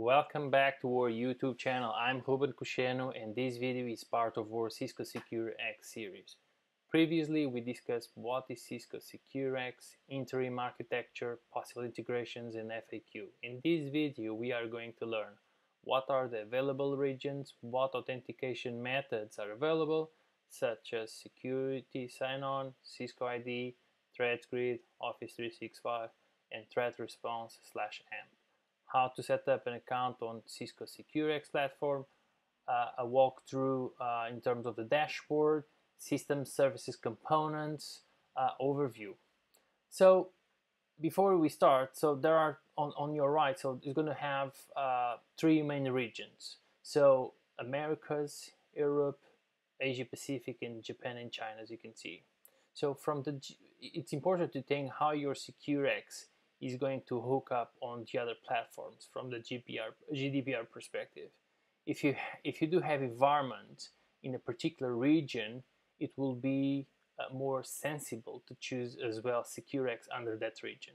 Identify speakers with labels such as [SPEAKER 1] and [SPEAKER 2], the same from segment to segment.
[SPEAKER 1] Welcome back to our YouTube channel. I'm Ruben Cusceno and this video is part of our Cisco Secure X series. Previously we discussed what is Cisco Secure X, interim architecture, possible integrations and FAQ. In this video we are going to learn what are the available regions, what authentication methods are available such as security sign-on, Cisco ID, Threat Grid, Office 365 and Threat Response slash AMP how to set up an account on Cisco SecureX platform, uh, a walkthrough uh, in terms of the dashboard, system services components, uh, overview. So before we start, so there are on, on your right, so it's going to have uh, three main regions. So Americas, Europe, Asia Pacific, and Japan and China, as you can see. So from the, it's important to think how your SecureX is going to hook up on the other platforms from the GDPR, GDPR perspective. If you, if you do have environment in a particular region, it will be uh, more sensible to choose as well SecureX under that region.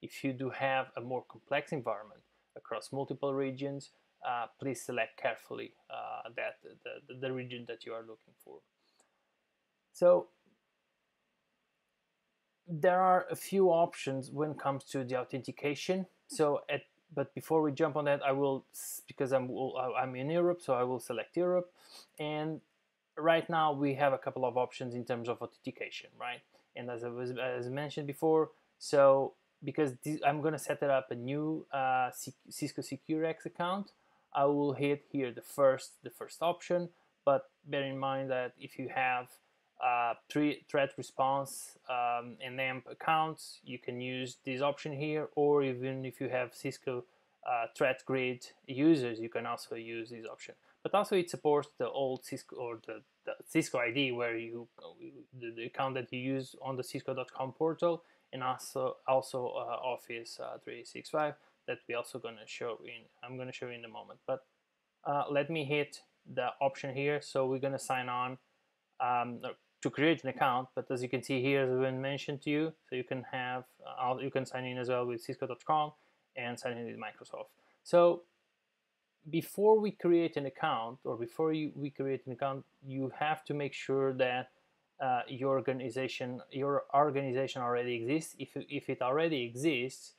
[SPEAKER 1] If you do have a more complex environment across multiple regions, uh, please select carefully uh, that the, the region that you are looking for. So there are a few options when it comes to the authentication. So at but before we jump on that, I will because I'm I'm in Europe, so I will select Europe, and right now we have a couple of options in terms of authentication, right? And as I was as mentioned before, so because this, I'm going to set it up a new uh, Cisco SecureX account, I will hit here the first the first option. But bear in mind that if you have uh, threat response um, and AMP accounts, you can use this option here, or even if you have Cisco uh, Threat Grid users, you can also use this option. But also it supports the old Cisco or the, the Cisco ID, where you the, the, account that you use on the Cisco.com portal, and also also uh, Office uh, 365 that we also gonna show in. I'm gonna show in a moment, but uh, let me hit the option here. So we're gonna sign on. Um, to create an account but as you can see here has been mentioned to you so you can have uh, you can sign in as well with cisco.com and sign in with Microsoft. So before we create an account or before you, we create an account you have to make sure that uh, your organization your organization already exists. If, if it already exists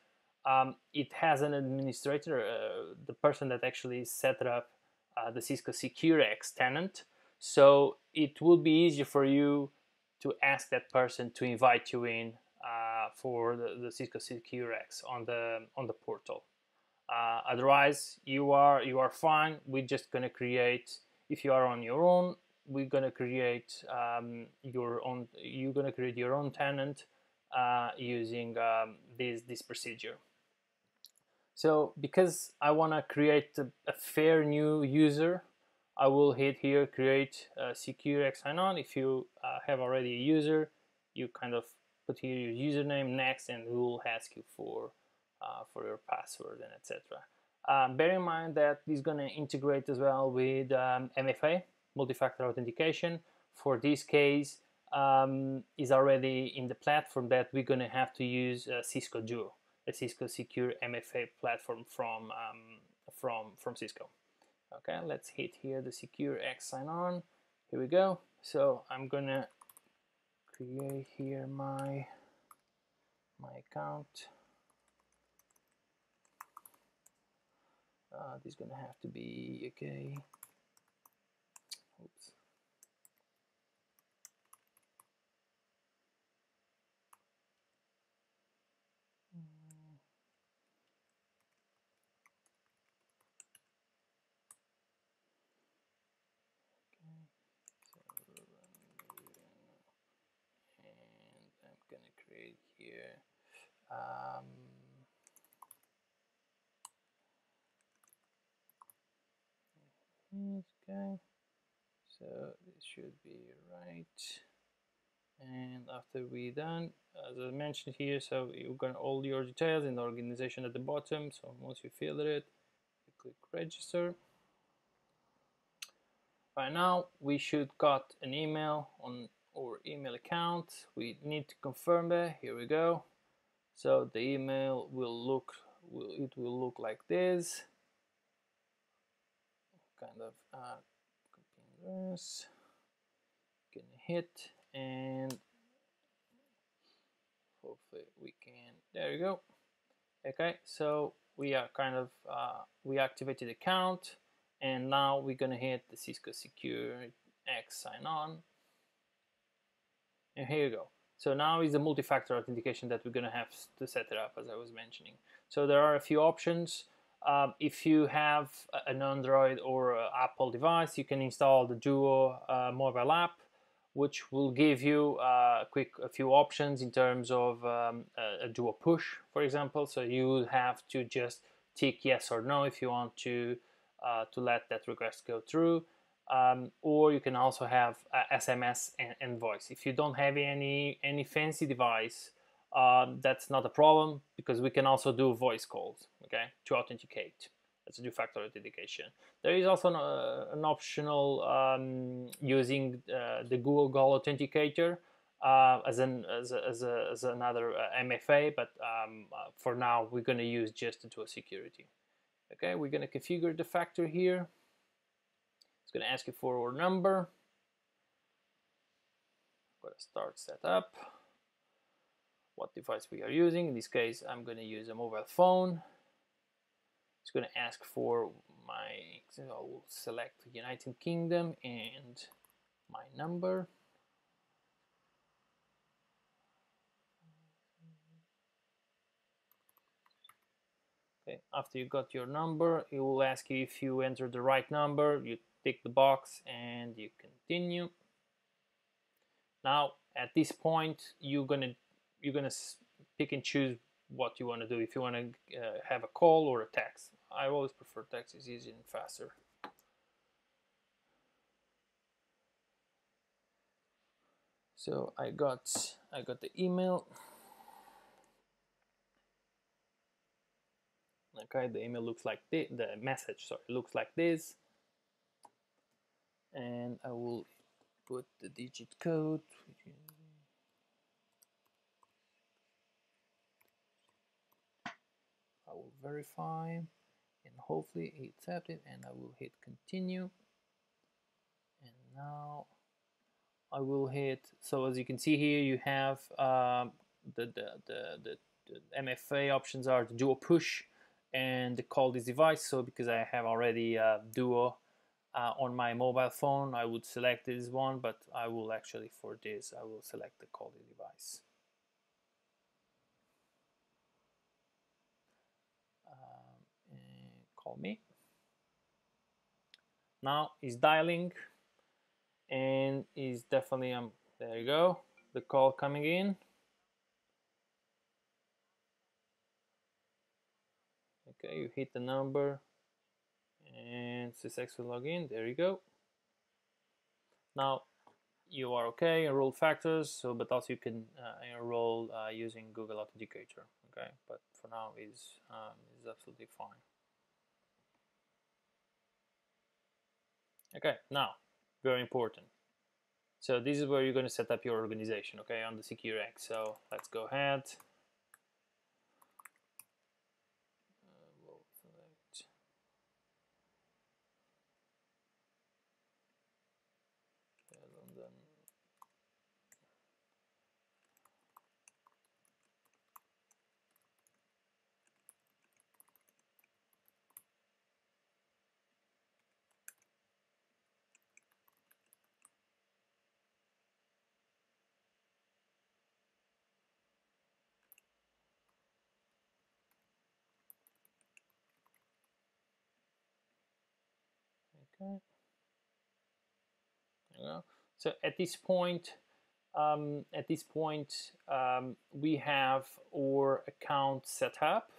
[SPEAKER 1] um, it has an administrator uh, the person that actually set up uh, the Cisco SecureX tenant. So it would be easier for you to ask that person to invite you in uh, for the, the Cisco SecureX on the on the portal. Uh, otherwise, you are you are fine. We're just gonna create. If you are on your own, we're gonna create um, your own. You're gonna create your own tenant uh, using um, this this procedure. So because I wanna create a, a fair new user I will hit here create a secure sign-on. If you uh, have already a user, you kind of put here your username next and we will ask you for uh, for your password and etc. Um, bear in mind that this is going to integrate as well with um, MFA, multi-factor authentication. For this case, um, is already in the platform that we're going to have to use uh, Cisco Duo, a Cisco Secure MFA platform from um, from from Cisco okay let's hit here the secure X sign on. Here we go. So I'm gonna create here my my account. Uh, this is gonna have to be okay. Oops Um, okay, so this should be right. And after we done, as I mentioned here, so you've got all your details in the organization at the bottom. So once you fill it, you click register. By now, we should got an email on our email account. We need to confirm that. Here we go. So the email will look will, it will look like this. Kind of uh, gonna hit and hopefully we can there you go. Okay so we are kind of uh, we activated account and now we're gonna hit the Cisco Secure X sign on and here you go so now is the multi-factor authentication that we're gonna have to set it up as I was mentioning so there are a few options um, if you have an Android or Apple device you can install the Duo uh, mobile app which will give you uh, quick a few options in terms of um, a, a duo push, for example. So you have to just tick yes or no if you want to uh, to let that request go through. Um, or you can also have uh, SMS and, and, voice. If you don't have any any fancy device, um, that's not a problem because we can also do voice calls, okay, to authenticate. That's a two-factor authentication. There is also an, uh, an optional um, using uh, the Google Authenticator uh, as an as, a, as, a, as another uh, MFA, but um, uh, for now we're going to use just the two security. Okay, we're going to configure the factor here. Going to ask you for our number. I'm going to start setup. What device we are using? In this case, I'm going to use a mobile phone. It's going to ask for my, I will select United Kingdom and my number. Okay, after you got your number, it will ask you if you entered the right number. You tick the box and you continue. Now, at this point, you're gonna you're gonna pick and choose what you want to do. If you want to uh, have a call or a text, I always prefer text. It's easier and faster. So I got I got the email. Okay, the email looks like this. The message, sorry, looks like this. And I will put the digit code. I will verify and hopefully it accepted and I will hit continue and now I will hit so as you can see here you have um, the, the, the, the, MFA options are the duo push and call this device so because I have already uh, duo uh, on my mobile phone I would select this one but I will actually for this I will select the call this device call me. Now he's dialing and is definitely um there you go the call coming in. Okay you hit the number and successful login there you go now you are okay enroll factors so but also you can uh, enroll uh, using Google Authenticator okay but for now is um, is absolutely fine Okay, now, very important. So this is where you're going to set up your organization, okay, on the SecureX. So let's go ahead. Okay. So at this point, um, at this point, um, we have our account set up,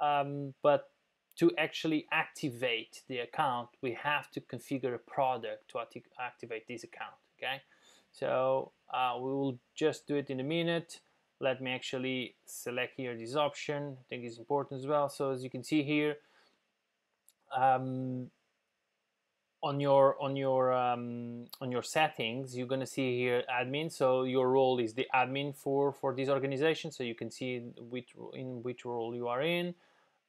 [SPEAKER 1] um, but to actually activate the account, we have to configure a product to act activate this account. Okay, so uh, we will just do it in a minute. Let me actually select here this option. I think it's important as well. So as you can see here, um, on your on your um, on your settings you're going to see here admin so your role is the admin for for this organization so you can see which in which role you are in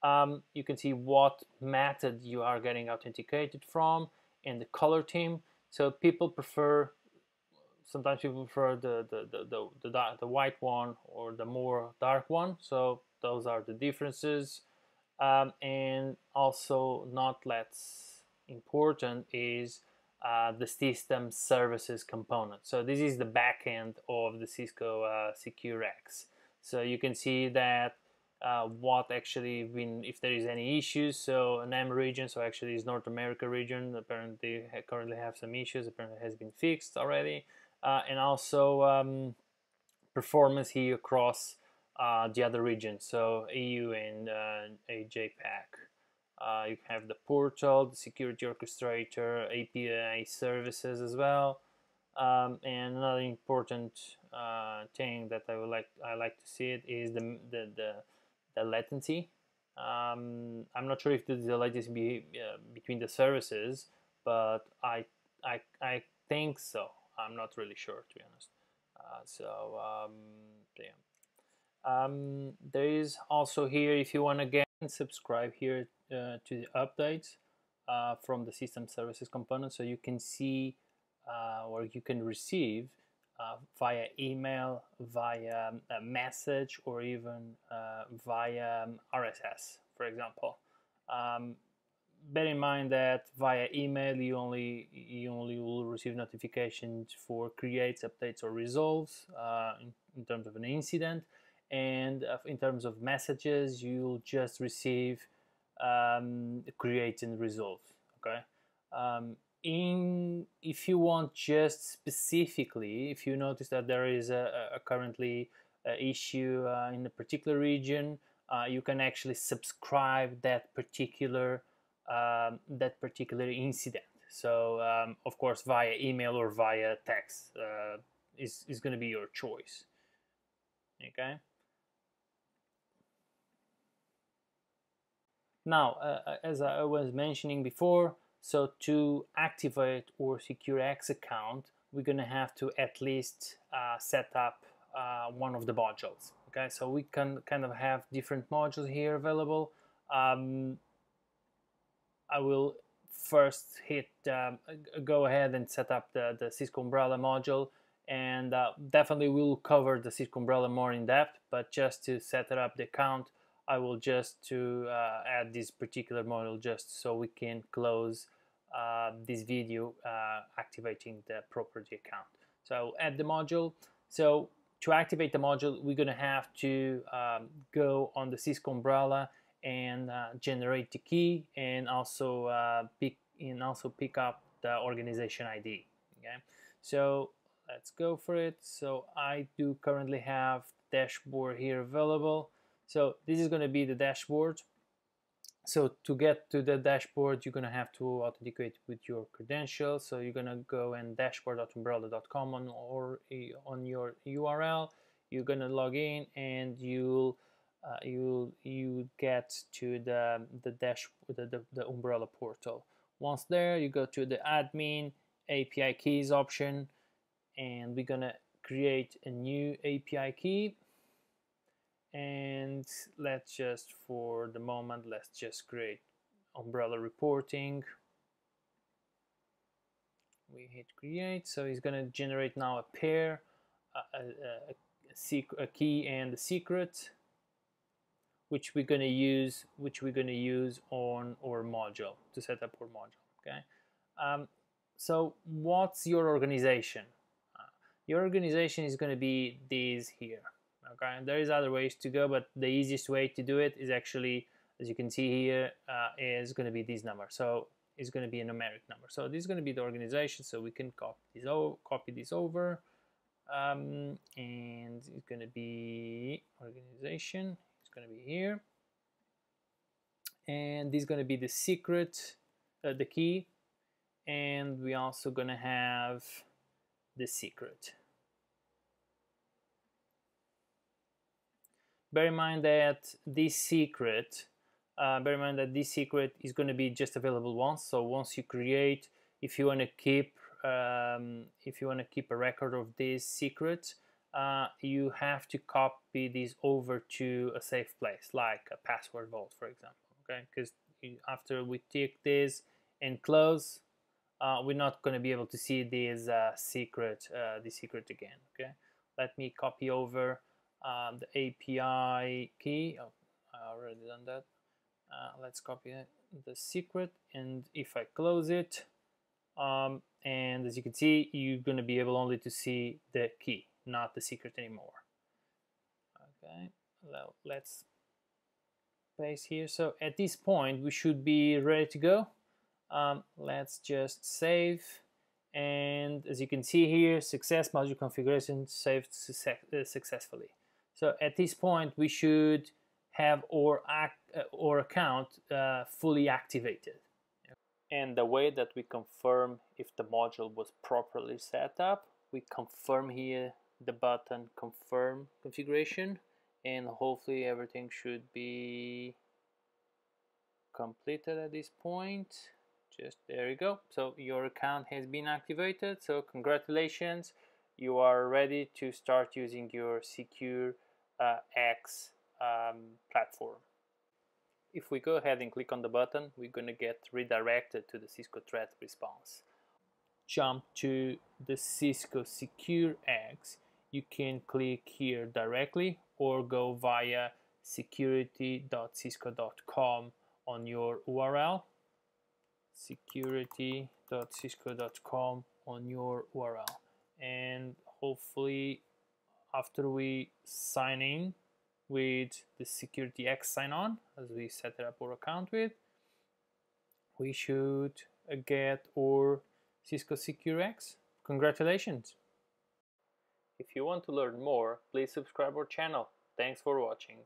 [SPEAKER 1] um, you can see what method you are getting authenticated from and the color theme. So people prefer, sometimes people prefer the, the, the, the, the, the white one or the more dark one. So those are the differences. Um, and also not less important is uh, the system services component. So this is the backend of the Cisco uh, SecureX. So you can see that uh, what actually been if there is any issues. So NAM region, so actually is North America region. Apparently currently have some issues. Apparently has been fixed already, uh, and also um, performance here across uh, the other regions. So EU and uh, AJPAC. Uh, you have the portal, the security orchestrator, API services as well. Um, and another important uh, thing that I would like I like to see it is the the the, the latency. Um, I'm not sure if the latency be, uh, between the services, but I I I think so. I'm not really sure to be honest. Uh, so um, yeah. Um, there is also here if you want to get subscribe here uh, to the updates uh, from the system services component so you can see uh, or you can receive uh, via email, via a message, or even uh, via RSS, for example. Um, bear in mind that via email you only you only will receive notifications for creates, updates, or resolves uh, in, in, terms of an incident, and in terms of messages you'll just receive um, create and resolve. Okay. Um, in if you want just specifically, if you notice that there is a, a currently a issue uh, in a particular region, uh, you can actually subscribe that particular um, that particular incident. So um, of course via email or via text uh, is is going to be your choice. Okay. Now, uh, uh, as I was mentioning before, so to activate or secure X account, we're gonna have to at least uh, set up uh, one of the modules. Okay, so we can kind of have different modules here available. Um, I will first hit um, go ahead and set up the, the Cisco Umbrella module and uh, definitely we'll cover the Cisco Umbrella more in depth but just to set it up the account I will just to uh, add this particular module just so we can close uh, this video uh, activating the property account. So I'll add the module. So to activate the module, we're to have to um, go on the Cisco umbrella and uh, generate the key and also uh, pick and also pick up the organization ID. Okay, so let's go for it. So I do currently have dashboard here available. So this is going to be the dashboard. So to get to the dashboard, you're going to have to authenticate with your credentials. So you're going to go and dashboard.umbrella.com on or on your URL. You're going to log in and you'll uh, you you get to the the dash the, the, the umbrella portal. Once there, you go to the admin API keys option, and we're gonna create a new API key and let's just for the moment let's just create umbrella reporting. We hit create. So it's going to generate now a pair a, a, a, a, key and a secret which we're going to use which we're going to use on our module to set up our module okay? Um, so what's your organization? Uh, your organization is going to be these here okay and there is other ways to go but the easiest way to do it is actually as you can see here uh, is going to be this number. So it's going to be a numeric number. So this is going to be the organization so we can copy this over copy this over um, and it's going to be organization it's going to be here. And this is going to be the secret uh, the key and we also going to have the secret bear in mind that this secret uh, bear in mind that this secret is going to be just available once so once you create if you want to keep um, if you want to keep a record of this secret uh, you have to copy this over to a safe place, like a password vault, for example. Okay, because after we tick this and close, uh, we're not going to be able to see this uh, secret, uh, the secret again. Okay, let me copy over um, the API key. Oh, I already done that. Uh, let's copy the secret, and if I close it, um, and as you can see, you're going to be able only to see the key not the secret anymore. Okay, well, let's paste here. So at this point, we should be ready to go. Um, let's just save. And as you can see here, success module configuration saved uh, successfully. So at this point, we should have our, act, uh, our account uh, fully activated. And the way that we confirm if the module was properly set up, we confirm here the button confirm configuration and hopefully everything should be completed at this point. Just there you go. So your account has been activated. So congratulations. You are ready to start using your secure uh, X um, platform. If we go ahead and click on the button we're going to get redirected to the Cisco threat response. Jump to the Cisco Secure X. You can click here directly or go via security.cisco.com on your URL security.cisco.com on your URL and hopefully after we sign in with the security X sign on as we set up our account with we should get our Cisco Secure X congratulations if you want to learn more, please subscribe our channel. Thanks for watching.